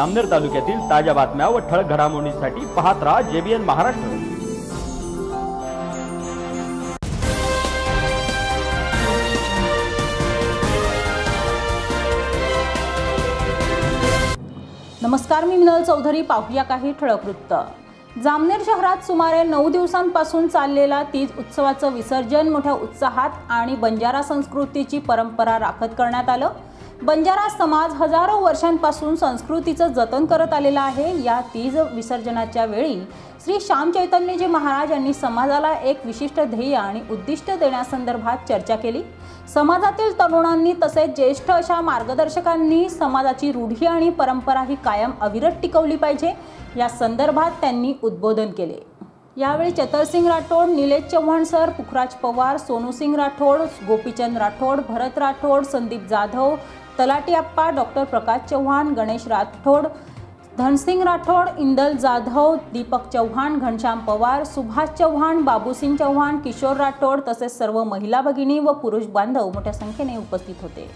अमनेर तालुक्यातील ताज्या बातम्या व ठळक घडामोडींसाठी पाहत राहा जेबीएन महाराष्ट्र. नमस्कार मी मिनल चौधरी. पाहूया काही ठळक वृत्त. जामनेर शहरात सुमारे नऊ दिवसांपासून चाललेला तीज उत्सवाचं विसर्जन मोठ्या उत्साहात आणि बंजारा संस्कृतीची परंपरा राखत करण्यात आलं. बंजारा समाज हजारो वर्षांपासून संस्कृतीचं जतन करत आलेला आहे. या तीज विसर्जनाच्या वेळी श्री श्याम चैतन्यजी महाराज यांनी समाजाला एक विशिष्ट ध्येय आणि उद्दिष्ट देण्यासंदर्भात चर्चा केली. समाजातील तरुणांनी तसेच ज्येष्ठ अशा मार्गदर्शकांनी समाजाची रूढी आणि परंपरा ही कायम अविरत टिकवली पाहिजे. या संदर्भात त्यांनी उद्बोधन केले. यावेळी चतरसिंग राठोड निलेश चव्हाण सर पुखराज पवार सोनूसिंग राठोड गोपीचंद राठोड भरत राठोड संदीप जाधव तलाटी आप्पा डॉक्टर प्रकाश चव्हाण गणेश राठोड धनसिंग राठोड इंदल जाधव दीपक चव्हाण घनश्याम पवार सुभाष चव्हाण बाबूसिंग चव्हाण किशोर राठोड तसेच सर्व महिला भगिनी व पुरुष बांधव मोठ्या संख्येने उपस्थित होते.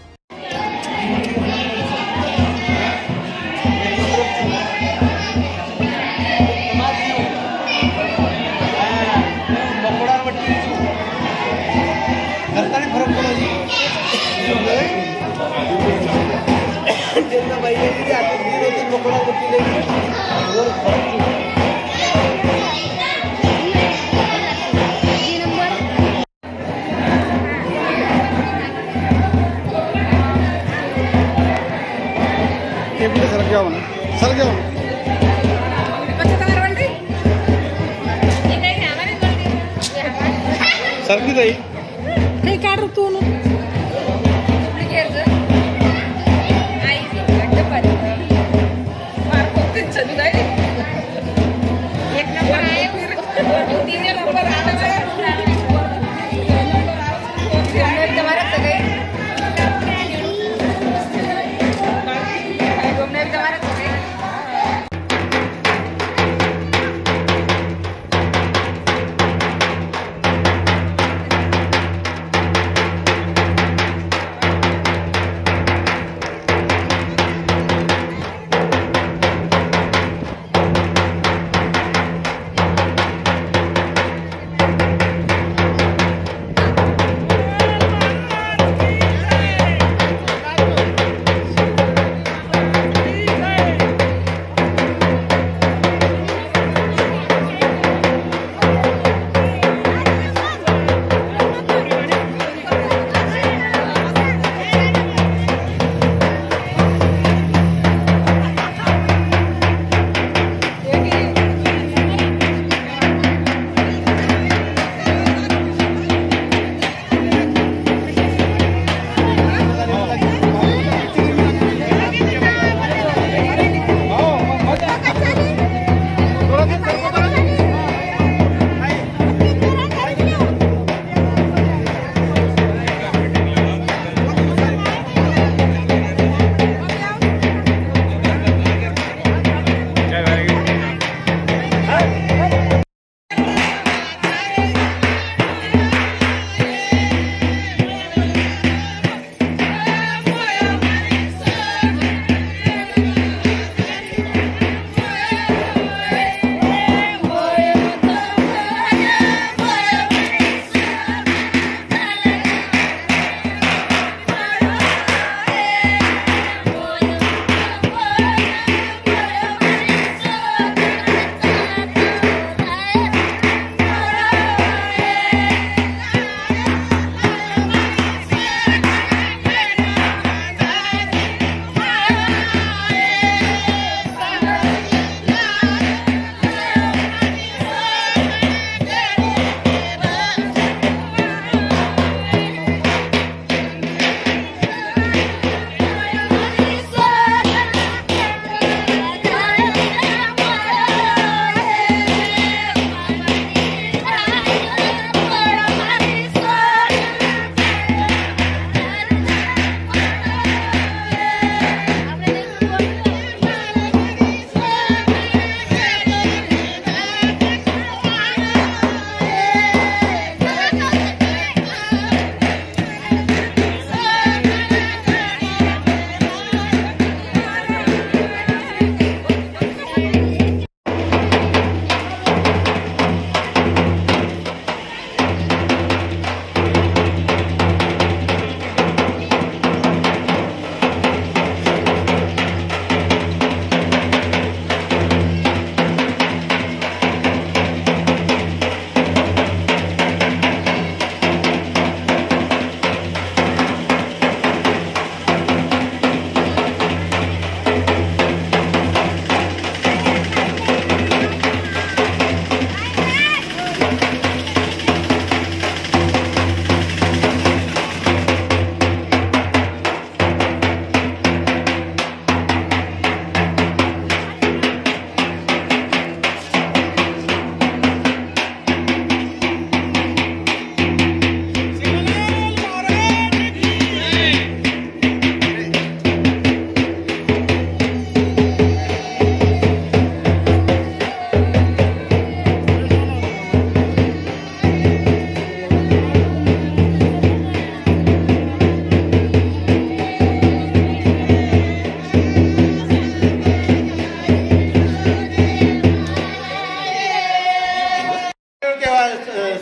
सर घ्या म्हणा सर घ्या म्हणा सरकी जाईल काही काढ तू.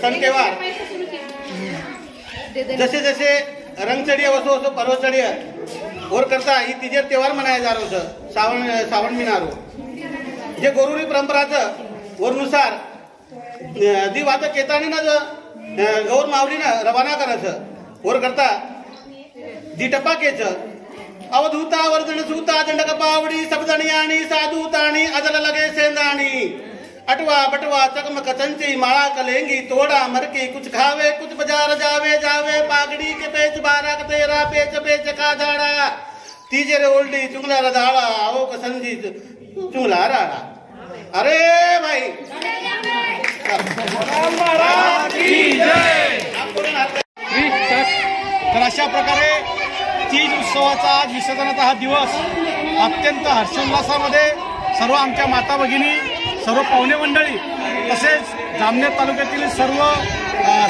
तनकेवार जैसे जैसे रंग चढ़िए वसो वसो पर्व चढ़िए और करता ही तीजर त्यौहार मनाया जा रहा हो, है सावन सावन महीना रो. जे गोरुरी परंपराचं वरनुसार दिवात केतानीनं ज गौर मावळीनं रवाना करायचं और करता दी टपा केचं अवधूता वर्धन सूता दंडक पावडी सबजणी आणि साधूताणी अजल लगे सेंदाणी. अटवा बटवा चकमक चंची माळा कलेंगी तोड़ा मरकी कुछ खावे कुछ बाजार जावे जावे पागड़ी के पेच बारक तेरा पेच पेच का झाड़ा। तीजे रे ओल्डी चुंगला रधाड़ा आओ कसंजी चुंगला राड़ा अरे भाई। तर अशा प्रकारे तीज उत्सवाचा आज विसर्जनाचा हा दिवस अत्यंत हर्षोल्लासामध्ये सर्व आमच्या माता भगिनी सर्व पाहुणे मंडळी तसेच जामनेर तालुक्यातील सर्व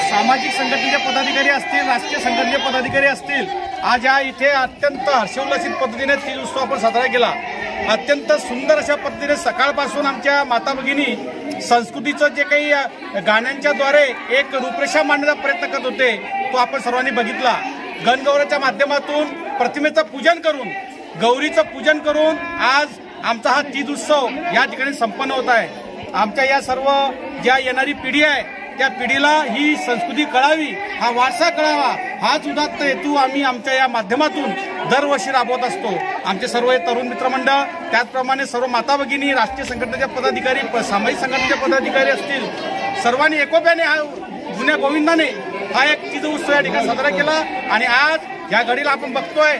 सामाजिक संघटनेचे पदाधिकारी असतील राजकीय संघटनेचे पदाधिकारी असतील आज या इथे अत्यंत हर्षोल्लासित पद्धतीने तीज उत्सव आपण साजरा केला. अत्यंत सुंदर अशा पद्धतीने सकाळपासून आमच्या माता भगिनी संस्कृतीचं जे काही गाण्यांच्याद्वारे गाण्यांच्या द्वारे एक रूपरेषा मांडण्याचा प्रयत्न करत होते तो आपण सर्वांनी बघितला. गणगौराच्या माध्यमातून प्रतिमेचं पूजन करून गौरीचं पूजन करून आज आमचा हा तीज उत्सव या ठिकाणी संपन्न होत आहे. आमच्या या सर्व ज्या येणारी पिढी आहे त्या पिढीला ही संस्कृती कळावी हा वारसा कळावा हाच उदात्त हेतू आम्ही आमच्या या माध्यमातून दरवर्षी राबवत असतो. आमचे सर्व हे तरुण मित्रमंडळ त्याचप्रमाणे सर्व माता भगिनी राष्ट्रीय संघटनेचे पदाधिकारी प- सामाजिक संघटनेचे पदाधिकारी असतील सर्वांनी एकोप्याने हा जुन्या गोविंदाने हा एक तीज उत्सव या ठिकाणी साजरा केला. आणि आज या घडीला आपण बघतोय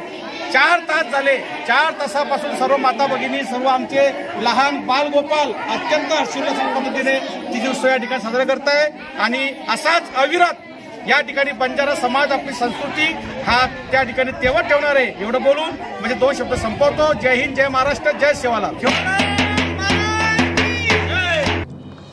चार तास झाले. चार तासापासून सर्व माता भगिनी सर्व आमचे लहान बाल गोपाल अत्यंत हर्षोल्लासित पद्धतीने तीज उत्सव या ठिकाणी साजरा करत आहे आणि असाच अविरत या ठिकाणी बंजारा समाज आपली संस्कृती हा त्या ठिकाणी तेव्हा ठेवणार आहे. एवढं बोलून म्हणजे दोन शब्द संपवतो. जय हिंद जय महाराष्ट्र जय शिवाला.